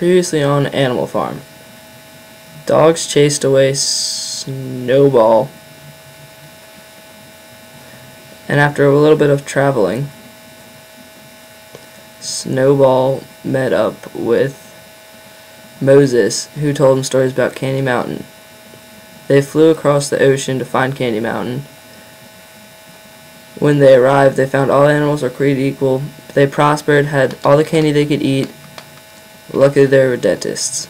Previously on Animal Farm. Dogs chased away Snowball. And after a little bit of traveling, Snowball met up with Moses, who told him stories about Candy Mountain. They flew across the ocean to find Candy Mountain. When they arrived, they found all animals were created equal. They prospered, had all the candy they could eat. Luckily, they were dentists.